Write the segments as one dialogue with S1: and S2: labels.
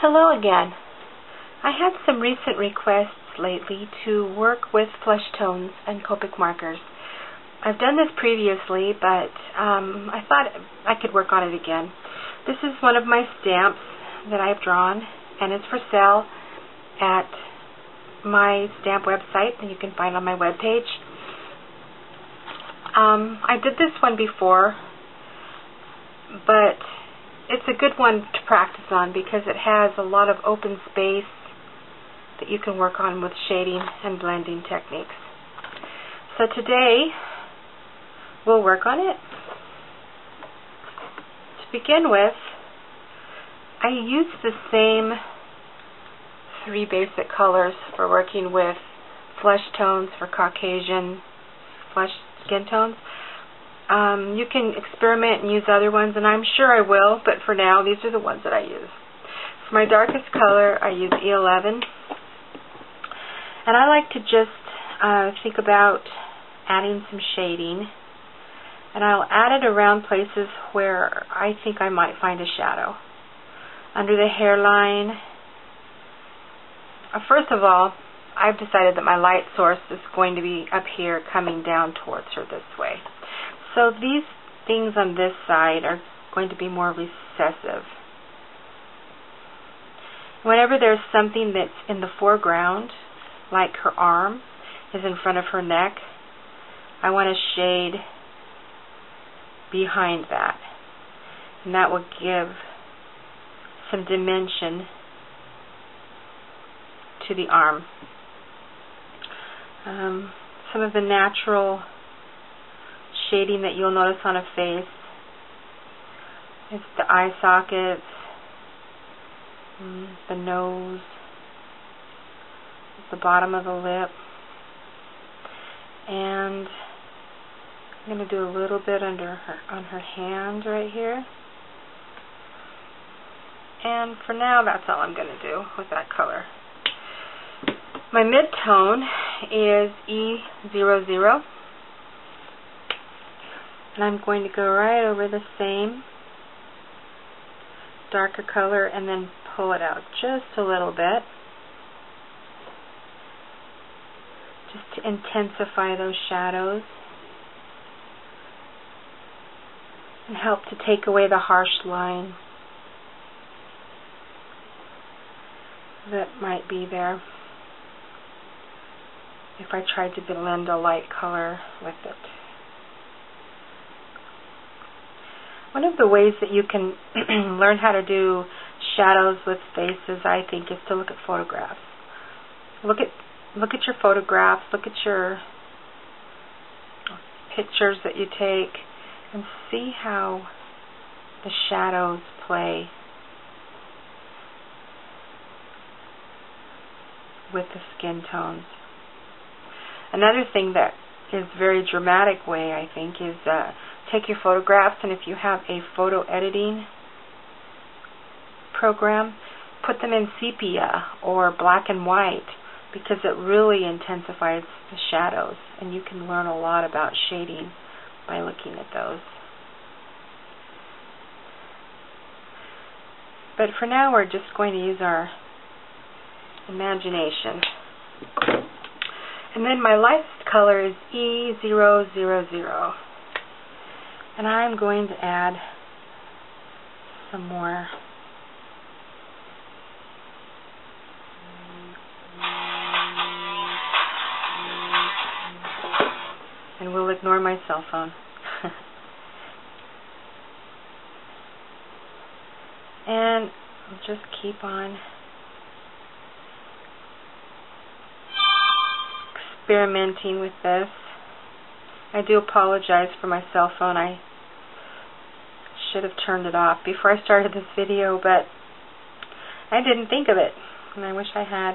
S1: Hello again. I had some recent requests lately to work with flesh tones and Copic markers. I've done this previously, but um, I thought I could work on it again. This is one of my stamps that I've drawn, and it's for sale at my stamp website that you can find on my webpage. Um, I did this one before, but it's a good one to practice on because it has a lot of open space that you can work on with shading and blending techniques. So today we'll work on it. To begin with, I use the same three basic colors for working with flesh tones for Caucasian flesh skin tones. Um, you can experiment and use other ones, and I'm sure I will, but for now, these are the ones that I use. For my darkest color, I use E11. And I like to just uh, think about adding some shading. And I'll add it around places where I think I might find a shadow. Under the hairline. Uh, first of all, I've decided that my light source is going to be up here coming down towards her this way. So these things on this side are going to be more recessive. Whenever there's something that's in the foreground, like her arm is in front of her neck, I want to shade behind that. And that will give some dimension to the arm. Um, some of the natural shading that you'll notice on a face. It's the eye sockets, mm, the nose, the bottom of the lip, and I'm going to do a little bit under her on her hand right here. And for now, that's all I'm going to do with that color. My mid-tone is E00 and I'm going to go right over the same darker color and then pull it out just a little bit. Just to intensify those shadows. And help to take away the harsh line that might be there. If I tried to blend a light color with it. One of the ways that you can learn how to do shadows with faces, I think, is to look at photographs. Look at look at your photographs, look at your pictures that you take, and see how the shadows play with the skin tones. Another thing that is very dramatic way, I think, is uh, take your photographs and if you have a photo editing program, put them in sepia or black and white because it really intensifies the shadows and you can learn a lot about shading by looking at those. But for now we're just going to use our imagination. And then my lightest color is E000 and I'm going to add some more. And we'll ignore my cell phone. And I'll just keep on experimenting with this I do apologize for my cell phone I should have turned it off before I started this video, but I didn't think of it, and I wish I had.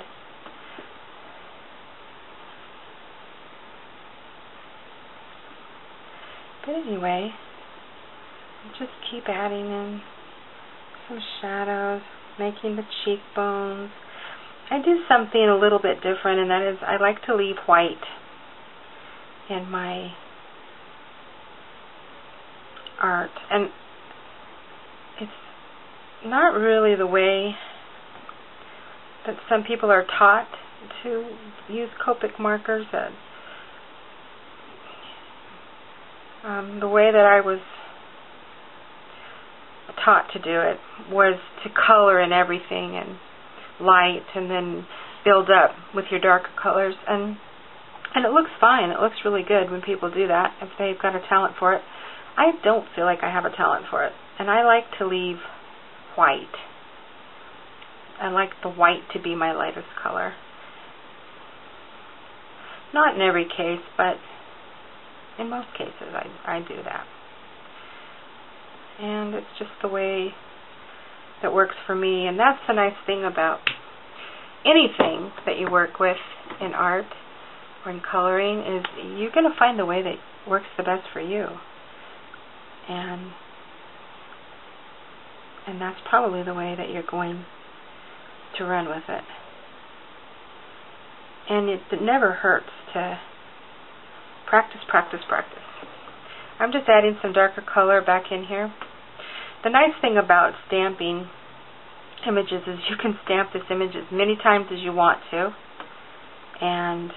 S1: But anyway, I just keep adding in some shadows, making the cheekbones. I do something a little bit different, and that is I like to leave white in my art. And it's not really the way that some people are taught to use Copic markers. Um, the way that I was taught to do it was to color in everything and light and then build up with your darker colors and and it looks fine. It looks really good when people do that if they've got a talent for it. I don't feel like I have a talent for it and I like to leave white. I like the white to be my lightest color. Not in every case, but in most cases I, I do that. And it's just the way that works for me. And that's the nice thing about anything that you work with in art or in coloring is you're going to find the way that works the best for you. And and that's probably the way that you're going to run with it. And it, it never hurts to practice, practice, practice. I'm just adding some darker color back in here. The nice thing about stamping images is you can stamp this image as many times as you want to and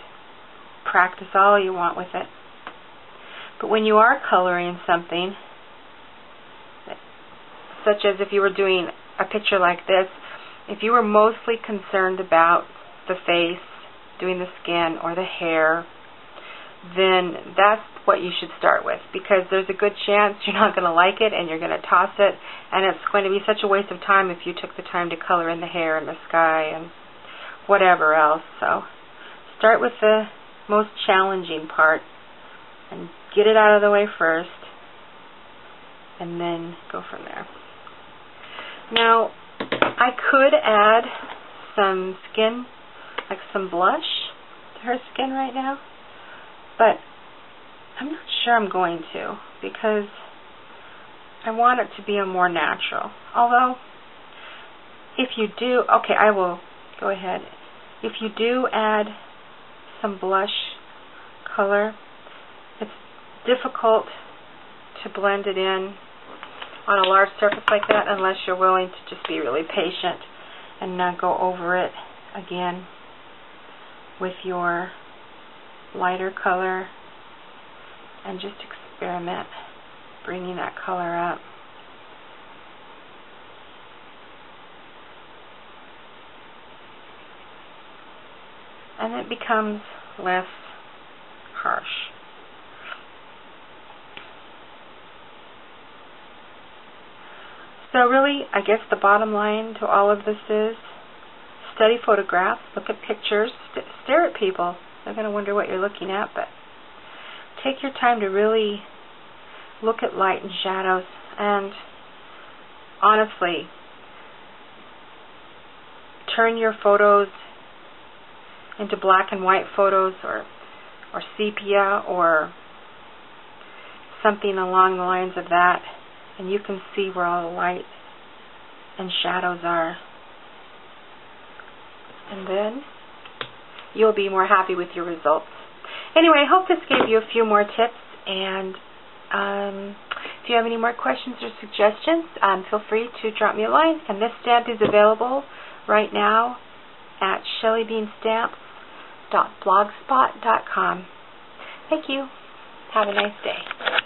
S1: practice all you want with it. But when you are coloring something, such as if you were doing a picture like this, if you were mostly concerned about the face, doing the skin, or the hair, then that's what you should start with because there's a good chance you're not going to like it and you're going to toss it and it's going to be such a waste of time if you took the time to color in the hair and the sky and whatever else. So start with the most challenging part and get it out of the way first and then go from there. Now, I could add some skin, like some blush to her skin right now, but I'm not sure I'm going to because I want it to be a more natural. Although, if you do, okay, I will go ahead. If you do add some blush color, it's difficult to blend it in on a large surface like that unless you're willing to just be really patient and not go over it again with your lighter color and just experiment bringing that color up. And it becomes less harsh. So really, I guess the bottom line to all of this is study photographs, look at pictures, st stare at people. They're going to wonder what you're looking at, but take your time to really look at light and shadows and honestly turn your photos into black and white photos or or sepia or something along the lines of that and you can see where all the light and shadows are and then you'll be more happy with your results Anyway, I hope this gave you a few more tips, and um, if you have any more questions or suggestions, um, feel free to drop me a line. And this stamp is available right now at shelleybeanstamps.blogspot.com. Thank you. Have a nice day.